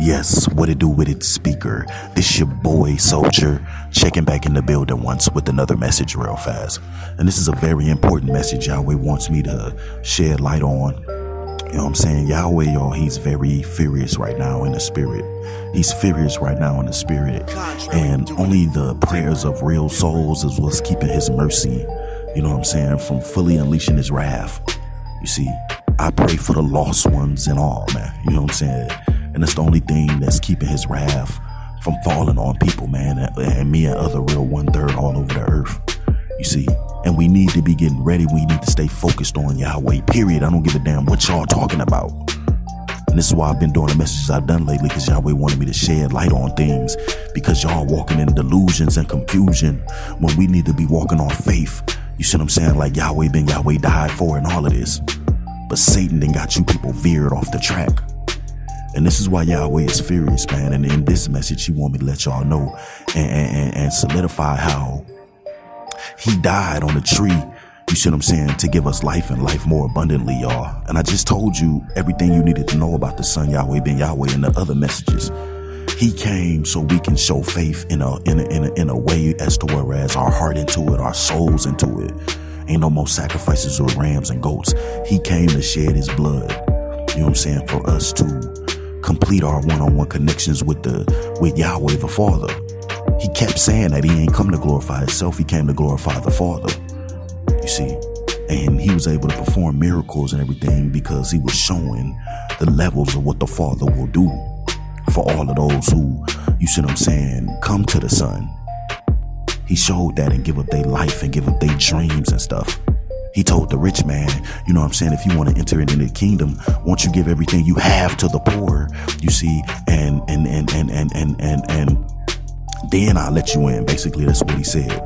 Yes, what it do with it, Spreaker? This your boy, soldier, checking back in the building once with another message real fast. And this is a very important message Yahweh wants me to shed light on. You know what I'm saying? Yahweh, y'all, he's very furious right now in the spirit. He's furious right now in the spirit. And only the prayers of real souls is what's keeping his mercy, you know what I'm saying, from fully unleashing his wrath. You see, I pray for the lost ones and all, man. You know what I'm saying? And it's the only thing that's keeping his wrath from falling on people, man, and, and me and other real one third all over the earth. You see? And we need to be getting ready. We need to stay focused on Yahweh, period. I don't give a damn what y'all talking about. And this is why I've been doing the messages I've done lately, because Yahweh wanted me to shed light on things, because y'all walking in delusions and confusion when we need to be walking on faith. You see what I'm saying? Like Yahweh ben Yahweh died for and all of this. But Satan then got you people veered off the track. And this is why Yahweh is furious, man. And in this message, he want me to let y'all know and, and, and solidify how he died on the tree. You see what I'm saying? To give us life and life more abundantly, y'all. And I just told you everything you needed to know about the son Yahweh ben Yahweh and the other messages. He came so we can show faith in a, in a, in a, in a way as to whereas our heart into it, our souls into it. Ain't no more sacrifices or rams and goats. He came to shed his blood. You know what I'm saying? For us to complete our one-on-one connections with the with Yahweh the Father. He kept saying that he ain't come to glorify himself, he came to glorify the Father. You see? And he was able to perform miracles and everything because he was showing the levels of what the Father will do for all of those who, you see what I'm saying, come to the Son. He showed that and give up their life and give up their dreams and stuff. He told the rich man, you know what I'm saying, if you want to enter into the kingdom, once you give everything you have to the poor, you see, and and and and and and and, and then I'll let you in. Basically, that's what he said.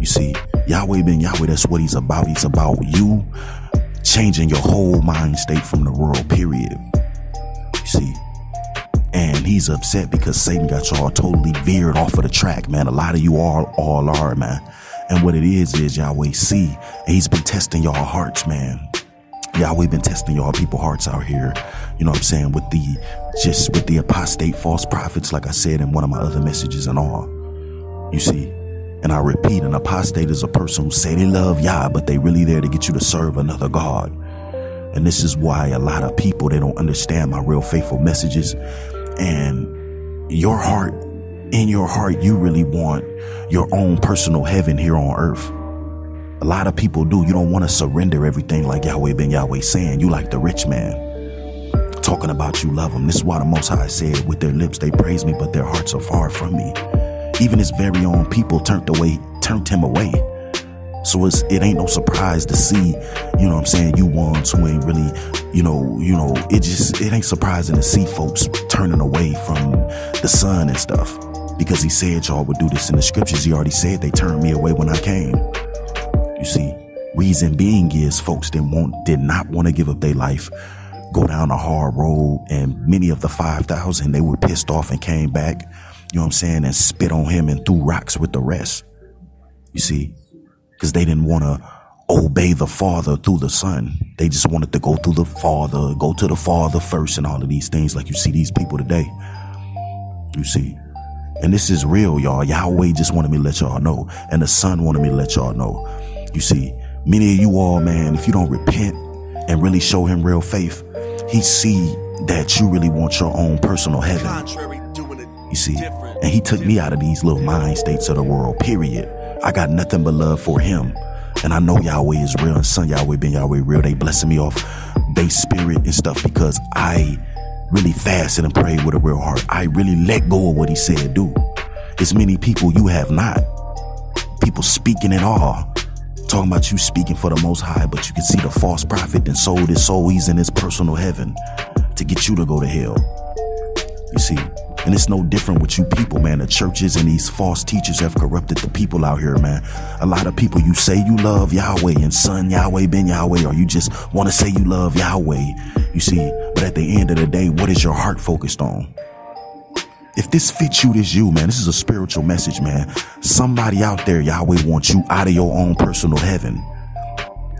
You see, Yahweh ben Yahweh, that's what he's about. He's about you changing your whole mind state from the world, period. You see? And he's upset because Satan got y'all totally veered off of the track, man. A lot of you all all are, man. And what it is, is Yahweh see. And he's been testing y'all hearts, man. Yahweh been testing y'all people hearts out here. You know what I'm saying? With the, just with the apostate false prophets, like I said in one of my other messages and all. You see? And I repeat, an apostate is a person who say they love Yah, but they really there to get you to serve another God. And this is why a lot of people, they don't understand my real faithful messages. And your heart in your heart, you really want your own personal heaven here on earth. A lot of people do. You don't want to surrender everything like Yahweh ben Yahweh saying. You like the rich man. Talking about you love him. This is why the Most High said, with their lips they praise me, but their hearts are far from me. Even his very own people turned away, turned him away. So it's, it ain't no surprise to see, you know what I'm saying, you ones who ain't really, you know, you know, it just, it ain't surprising to see folks turning away from the son and stuff because he said y'all would do this in the scriptures. He already said they turned me away when I came. You see, reason being is folks didn't want, did not want to give up their life, go down a hard road, and many of the 5,000, they were pissed off and came back, you know what I'm saying, and spit on him and threw rocks with the rest. You see, because they didn't want to obey the Father through the Son. They just wanted to go through the Father, go to the Father first, and all of these things, like you see these people today. You see, and this is real, y'all. Yahweh just wanted me to let y'all know. And the son wanted me to let y'all know. You see, many of you all, man, if you don't repent and really show him real faith, he see that you really want your own personal heaven. You see, and he took me out of these little mind states of the world, period. I got nothing but love for him. And I know Yahweh is real and son Yahweh ben Yahweh real. They blessing me off base spirit and stuff because I really fasted and prayed with a real heart. I really let go of what he said do. As many people you have not. People speaking in awe. Talking about you speaking for the most high, but you can see the false prophet and sold his soul. He's in his personal heaven to get you to go to hell. You see, and it's no different with you people, man. The churches and these false teachers have corrupted the people out here, man. A lot of people, you say you love Yahweh and son Yahweh ben Yahweh, or you just want to say you love Yahweh. You see, but at the end of the day, what is your heart focused on? If this fits you, this you, man. This is a spiritual message, man. Somebody out there, Yahweh wants you out of your own personal heaven.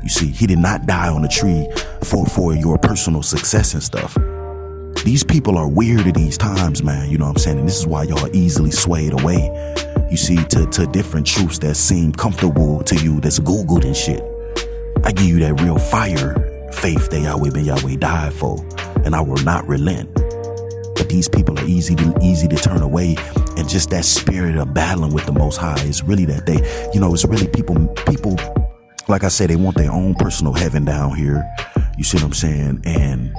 You see, he did not die on the tree for, for your personal success and stuff. These people are weird at these times, man. You know what I'm saying? And this is why y'all easily swayed away. You see, to, to different truths that seem comfortable to you, that's Googled and shit. I give you that real fire faith that Yahweh ben Yahweh died for, and I will not relent. But these people are easy to easy to turn away, and just that spirit of battling with the Most High is really that they, you know, it's really people people. Like I said, they want their own personal heaven down here. You see what I'm saying? And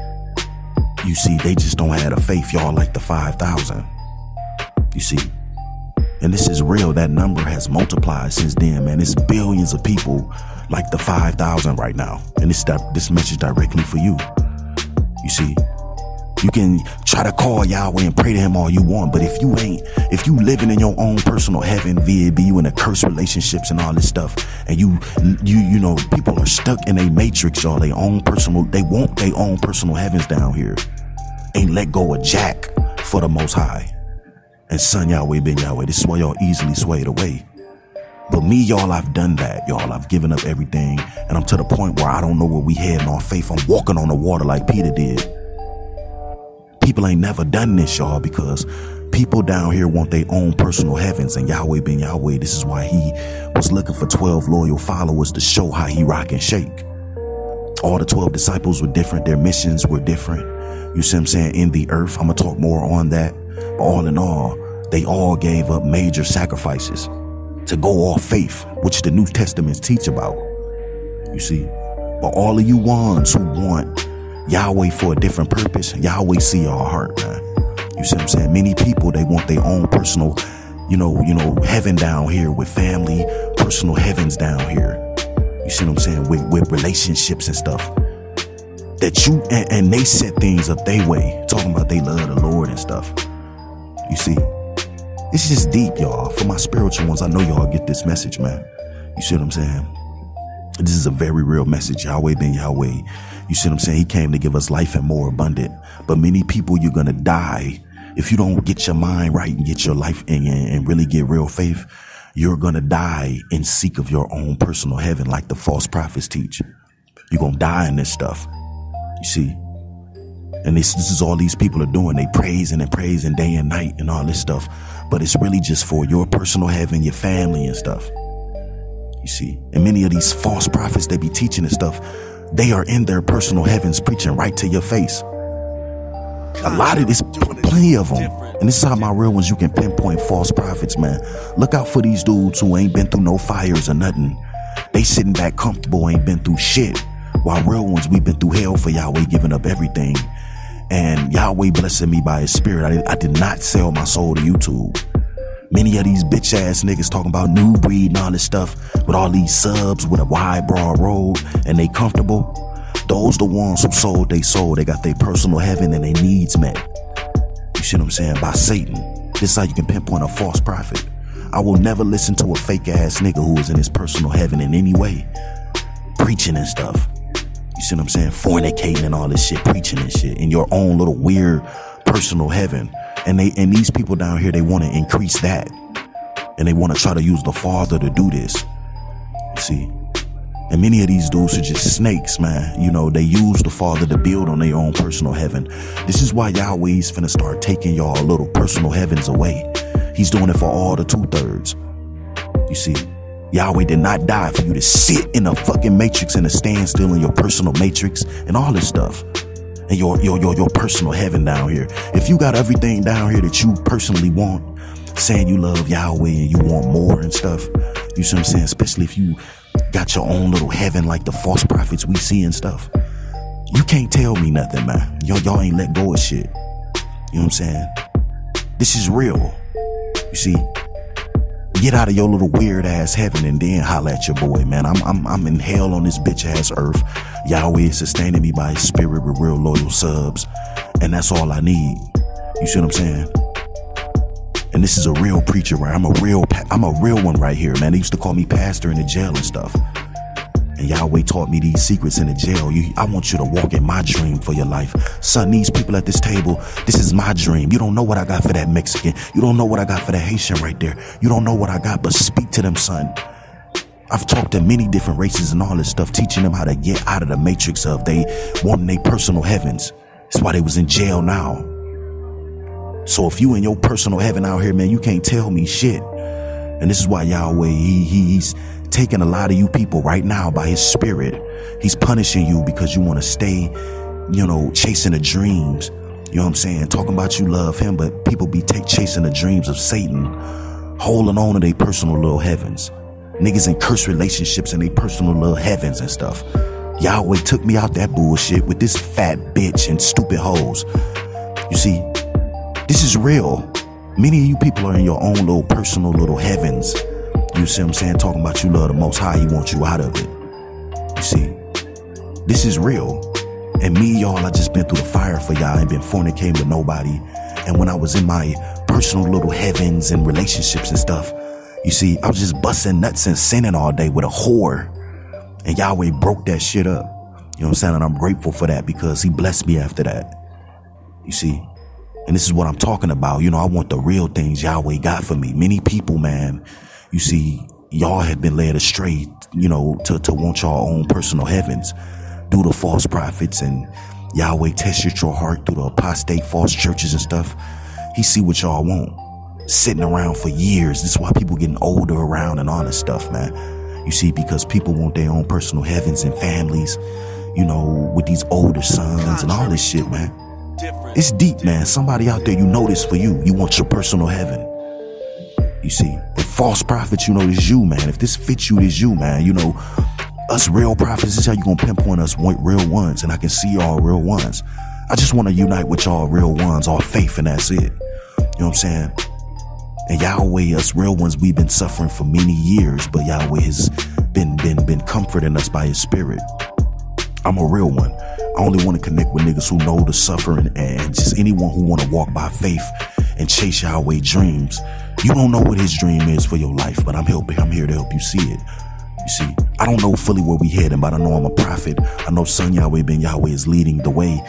you see, they just don't have the faith, y'all, like the 5,000. You see? And this is real. That number has multiplied since then, man. It's billions of people like the 5,000 right now. And this, this message directly for you. You see? You can try to call Yahweh and pray to him all you want, but if you ain't, if you living in your own personal heaven via you in a cursed relationships and all this stuff, and you, you, you know, people are stuck in a matrix, y'all, they own personal, they want their own personal heavens down here. Ain't let go of Jack for the most high. And son Yahweh ben Yahweh, this is why y'all easily swayed away. But me, y'all, I've done that, y'all. I've given up everything, and I'm to the point where I don't know where we heading on faith. I'm walking on the water like Peter did. People ain't never done this, y'all, because people down here want their own personal heavens and Yahweh ben Yahweh. This is why he was looking for 12 loyal followers to show how he rock and shake. All the 12 disciples were different. Their missions were different. You see what I'm saying? In the earth. I'm going to talk more on that. But all in all, they all gave up major sacrifices to go off faith, which the New Testaments teach about. You see? But all of you ones who want Yahweh for a different purpose. Yahweh see our heart, man. You see what I'm saying? Many people, they want their own personal, you know, you know, heaven down here with family, personal heavens down here. You see what I'm saying? With, with relationships and stuff. That you, and, and they set things up their way, talking about they love the Lord and stuff. You see? It's just deep, y'all. For my spiritual ones, I know y'all get this message, man. You see what I'm saying? This is a very real message. Yahweh ben Yahweh. You see what I'm saying? He came to give us life and more abundant. But many people, you're going to die if you don't get your mind right and get your life in and really get real faith. You're going to die in seek of your own personal heaven, like the false prophets teach. You're going to die in this stuff. You see? And this, this is all these people are doing. They praising and praising day and night and all this stuff. But it's really just for your personal heaven, your family and stuff. You see, and many of these false prophets they be teaching and stuff, they are in their personal heavens preaching right to your face. A lot of this, plenty of them. And this is how my real ones you can pinpoint false prophets, man. Look out for these dudes who ain't been through no fires or nothing. They sitting back comfortable, ain't been through shit. While real ones, we've been through hell for Yahweh giving up everything. And Yahweh blessing me by his spirit. I did, I did not sell my soul to YouTube. Many of these bitch ass niggas talking about new breed and all this stuff with all these subs with a wide broad road and they comfortable. Those the ones who sold they soul. They got their personal heaven and their needs met. You see what I'm saying? By Satan. This is how you can pinpoint a false prophet. I will never listen to a fake ass nigga who is in his personal heaven in any way. Preaching and stuff. You see what I'm saying? Fornicating and all this shit, preaching and shit in your own little weird personal heaven. And they and these people down here, they want to increase that. And they want to try to use the Father to do this. You see? And many of these dudes are just snakes, man. You know, they use the Father to build on their own personal heaven. This is why Yahweh's finna start taking y'all little personal heavens away. He's doing it for all the two thirds. You see, Yahweh did not die for you to sit in a fucking matrix and a standstill in your personal matrix and all this stuff and your, your, your, your personal heaven down here. If you got everything down here that you personally want, saying you love Yahweh and you want more and stuff, you see what I'm saying? Especially if you got your own little heaven like the false prophets we see and stuff. You can't tell me nothing, man. Y'all, y'all ain't let go of shit. You know what I'm saying? This is real. You see, get out of your little weird ass heaven and then holla at your boy, man. I'm I'm I'm in hell on this bitch ass earth. Yahweh is sustaining me by his spirit with real loyal subs. And that's all I need. You see what I'm saying? And this is a real preacher, right? I'm a real, I'm a real one right here, man. They used to call me pastor in the jail and stuff. And Yahweh taught me these secrets in the jail. You, I want you to walk in my dream for your life. Son, these people at this table, this is my dream. You don't know what I got for that Mexican. You don't know what I got for that Haitian right there. You don't know what I got, but speak to them, son. I've talked to many different races and all this stuff, teaching them how to get out of the matrix of they wanting their personal heavens. That's why they was in jail now. So if you in your personal heaven out here, man, you can't tell me shit. And this is why Yahweh, he, he's taking a lot of you people right now by his spirit. He's punishing you because you want to stay, you know, chasing the dreams. You know what I'm saying? Talking about you love him, but people be take, chasing the dreams of Satan, holding on to their personal little heavens. Niggas in cursed relationships and their personal little heavens and stuff. Yahweh took me out that bullshit with this fat bitch and stupid hoes. You see, this is real. Many of you people are in your own little personal little heavens. You see what I'm saying? Talking about you love the most high, he wants you out of it. You see, this is real. And me, y'all, I just been through the fire for y'all. I ain't been fornicating with nobody. And when I was in my personal little heavens and relationships and stuff, you see, I was just busting nuts and sinning all day with a whore. And Yahweh broke that shit up. You know what I'm saying? And I'm grateful for that because he blessed me after that. You see? And this is what I'm talking about. You know, I want the real things Yahweh got for me. Many people, man, you see, y'all have been led astray, you know, to, to want your own personal heavens through the false prophets and Yahweh tested your heart through the apostate false churches and stuff. He see what y'all want. Sitting around for years. This is why people getting older around and all this stuff, man. You see, because people want their own personal heavens and families, you know, with these older sons and all this shit, man. It's deep, man. Somebody out there, you know this for you. You want your personal heaven. You see, false prophets, you know, this you, man. If this fits you, this you, man. You know, us real prophets, this is how you gonna pinpoint us real ones, and I can see y'all real ones. I just want to unite with y'all real ones, all faith, and that's it. You know what I'm saying? And Yahweh, us real ones, we've been suffering for many years, but Yahweh has been been been comforting us by His Spirit. I'm a real one. I only want to connect with niggas who know the suffering and just anyone who want to walk by faith and chase Yahweh dreams. You don't know what His dream is for your life, but I'm helping. I'm here to help you see it. You see, I don't know fully where we heading, but I know I'm a prophet. I know Son Yahweh Ben Yahweh is leading the way,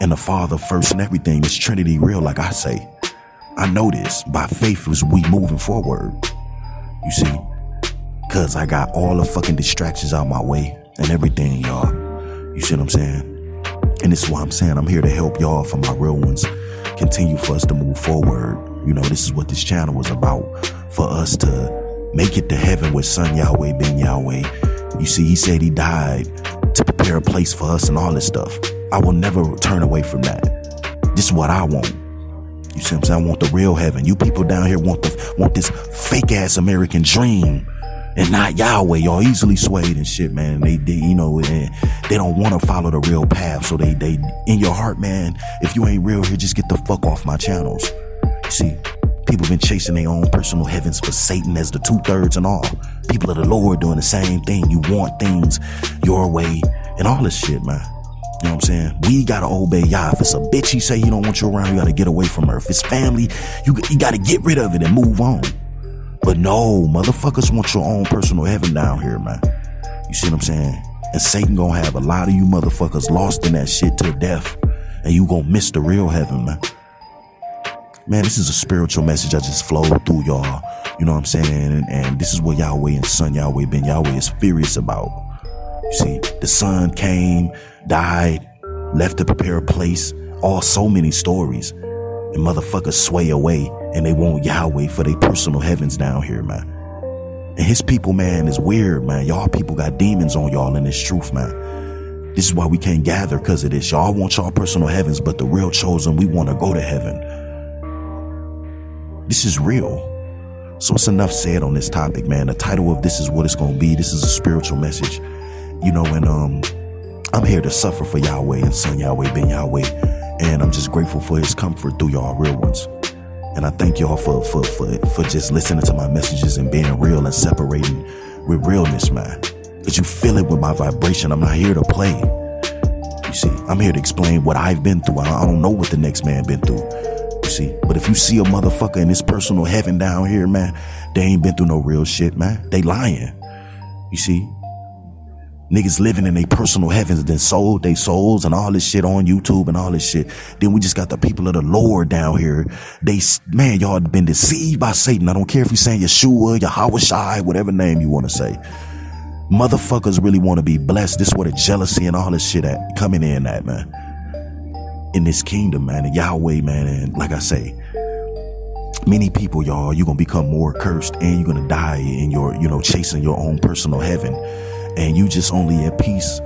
and the Father first and everything. It's Trinity real, like I say. I know this. By faith is we moving forward. You see? Cause I got all the fucking distractions out my way and everything, y'all. You see what I'm saying? And this is why I'm saying I'm here to help y'all for my real ones. Continue for us to move forward. You know, this is what this channel was about. For us to make it to heaven with Son Yahweh Ben Yahweh. You see, he said he died to prepare a place for us and all this stuff. I will never turn away from that. This is what I want. You see what I'm saying? I want the real heaven. You people down here want the want this fake ass American dream and not Yahweh. Y'all easily swayed and shit, man. They, they you know, they don't want to follow the real path. So they, they, in your heart, man, if you ain't real here, just get the fuck off my channels. See, people been chasing their own personal heavens for Satan as the two thirds and all. People of the Lord doing the same thing. You want things your way and all this shit, man. You know what I'm saying? We gotta obey Yah. If it's a bitch he say he don't want you around, you gotta get away from her. If it's family, you, you gotta get rid of it and move on. But no, motherfuckers want your own personal heaven down here, man. You see what I'm saying? And Satan gonna have a lot of you motherfuckers lost in that shit to death. And you gonna miss the real heaven, man. Man, this is a spiritual message I just flowed through y'all. You know what I'm saying? And, and this is what Yahweh and Son Yahweh Ben Yahweh is furious about. You see, the son came, died, left to prepare a place, all so many stories. And motherfuckers sway away and they want Yahweh for their personal heavens down here, man. And his people, man, is weird, man. Y'all people got demons on y'all in this truth, man. This is why we can't gather because of this. Y'all want y'all personal heavens, but the real chosen, we want to go to heaven. This is real. So it's enough said on this topic, man. The title of this is what it's going to be. This is a spiritual message, you know, and, um, I'm here to suffer for Yahweh and Son Yahweh Ben Yahweh. And I'm just grateful for his comfort through y'all real ones. And I thank y'all for, for, for, for just listening to my messages and being real and separating with realness, man. Cause you feel it with my vibration. I'm not here to play. You see, I'm here to explain what I've been through. I don't know what the next man been through. But if you see a motherfucker in this personal heaven down here, man, they ain't been through no real shit, man. They lying. You see, Niggas living in their personal heavens, then sold their souls and all this shit on YouTube and all this shit. Then we just got the people of the Lord down here. They, man, y'all been deceived by Satan. I don't care if you're saying Yeshua, Yahweh whatever name you want to say. Motherfuckers really want to be blessed. This is where the jealousy and all this shit at coming in at, man. In this kingdom, man, and Yahweh, man, and like I say, many people, y'all, you're gonna become more cursed and you're gonna die in your, you know, chasing your own personal heaven. And you just only at peace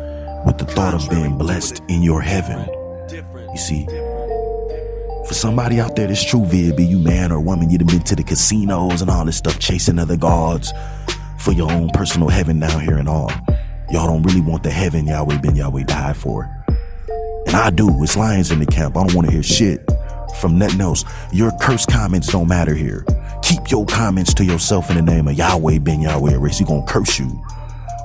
with the thought of being blessed in your heaven. You see, for somebody out there that's true, vid, be you man or woman, you'd have been to the casinos and all this stuff, chasing other gods for your own personal heaven down here and all. Y'all don't really want the heaven Yahweh Ben Yahweh died for. And I do. It's lions in the camp. I don't want to hear shit from nothing else. Your cursed comments don't matter here. Keep your comments to yourself in the name of Yahweh Ben Yahweh, or he gonna curse you.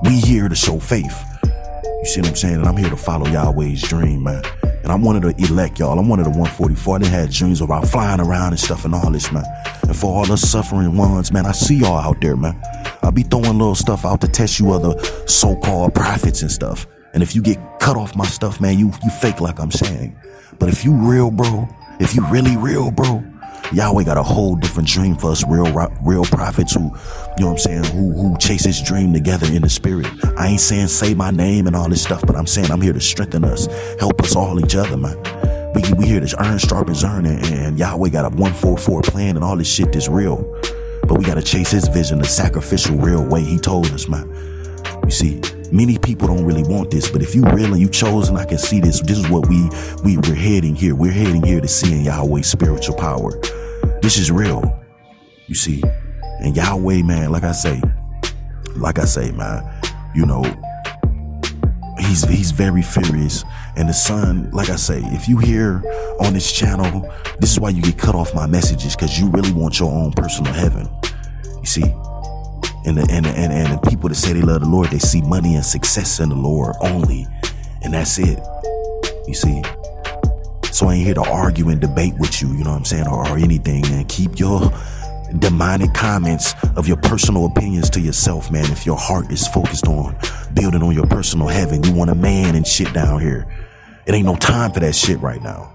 We here to show faith. You see what I'm saying? And I'm here to follow Yahweh's dream, man. And I'm one of the elect, y'all. I'm one of the 144. I didn't have dreams about flying around and stuff and all this, man. And for all the suffering ones, man, I see y'all out there, man. I'll be throwing little stuff out to test you other so-called prophets and stuff. And if you get cut off my stuff, man, you you fake like I'm saying. But if you real, bro, if you really real, bro, Yahweh got a whole different dream for us real real prophets who, you know what I'm saying, who who chase his dream together in the spirit. I ain't saying say my name and all this stuff, but I'm saying I'm here to strengthen us, help us all each other, man. We we here to earn, sharpens earn, and, and Yahweh got a one four four plan and all this shit that's real. But we gotta chase his vision, the sacrificial real way he told us, man. You see, many people don't really want this, but if you really you chose and I can see this, this is what we we we're heading here. We're heading here to seeing Yahweh's spiritual power. This is real. You see. And Yahweh, man, like I say, like I say, man, you know, he's he's very furious. And the son, like I say, if you hear on this channel, this is why you get cut off my messages, because you really want your own personal heaven. You see? And the, and, the, and and the people that say they love the Lord, they see money and success in the Lord only. And that's it. You see? So I ain't here to argue and debate with you, you know what I'm saying, or, or anything, and keep your demonic comments of your personal opinions to yourself, man. If your heart is focused on building on your personal heaven, you want a man and shit down here. It ain't no time for that shit right now.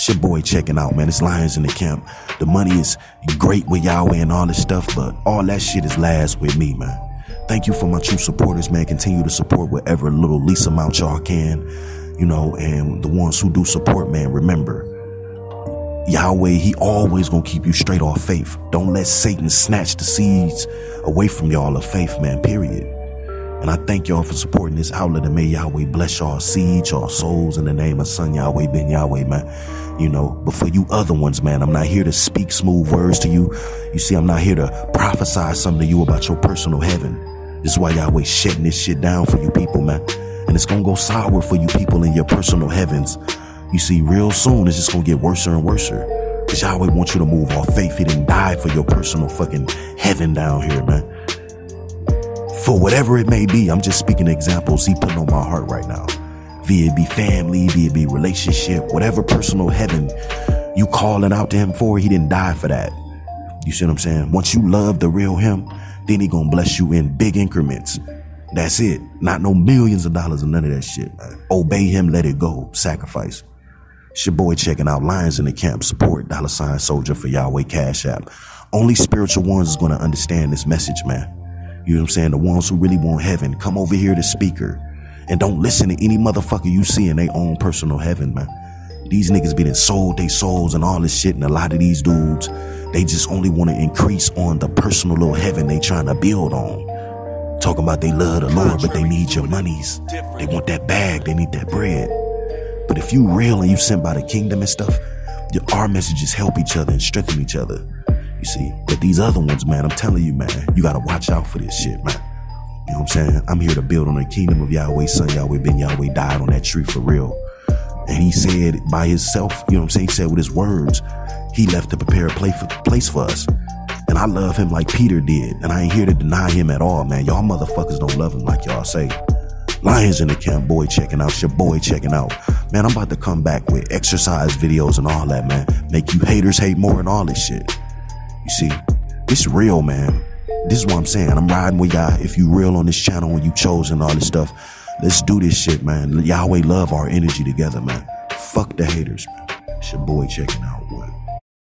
Shit boy checking out, man. It's lions in the camp. The money is great with Yahweh and all this stuff, but all that shit is last with me, man. Thank you for my true supporters, man. Continue to support whatever little least amount y'all can you know, and the ones who do support, man, remember, Yahweh, he always gonna keep you straight off faith. Don't let Satan snatch the seeds away from y'all of faith, man, period. And I thank y'all for supporting this outlet and may Yahweh bless y'all seeds, y'all souls in the name of Son Yahweh Ben Yahweh, man. You know, but for you other ones, man, I'm not here to speak smooth words to you. You see, I'm not here to prophesy something to you about your personal heaven. This is why Yahweh shutting this shit down for you people, man and it's gonna go sour for you people in your personal heavens. You see, real soon it's just gonna get worse and worse. Cause Yahweh wants you to move off faith. He didn't die for your personal fucking heaven down here, man. For whatever it may be, I'm just speaking examples he putting on my heart right now. Be it be family, be it be relationship, whatever personal heaven you calling out to him for, he didn't die for that. You see what I'm saying? Once you love the real him, then he gonna bless you in big increments. That's it. Not no millions of dollars or none of that shit. Obey him, let it go. Sacrifice. It's your boy checking out Lions in the Camp. Support dollar sign soldier for Yahweh Cash App. Only spiritual ones is to understand this message, man. You know what I'm saying? The ones who really want heaven, come over here to Spreaker and don't listen to any motherfucker you see in their own personal heaven, man. These niggas been sold their souls and all this shit, and a lot of these dudes, they just only want to increase on the personal little heaven they trying to build on. Talking about they love the Lord, but they need your monies. They want that bag, they need that bread. But if you real and you sent by the kingdom and stuff, your, our messages help each other and strengthen each other. You see, but these other ones, man, I'm telling you, man, you gotta watch out for this shit, man. You know what I'm saying? I'm here to build on the kingdom of Yahweh, son Yahweh, Ben Yahweh died on that tree for real. And he said by himself, you know what I'm saying? He said with his words, he left to prepare a place for, place for us. And I love him like Peter did. And I ain't here to deny him at all, man. Y'all motherfuckers don't love him like y'all say. Lions in the camp, boy checking out, your boy checking out. Man, I'm about to come back with exercise videos and all that, man. Make you haters hate more and all this shit. You see, this real, man. This is what I'm saying. I'm riding with y'all. If you real on this channel and you chosen all this stuff, let's do this shit, man. Yahweh love our energy together, man. Fuck the haters, man. It's your boy checking out, boy.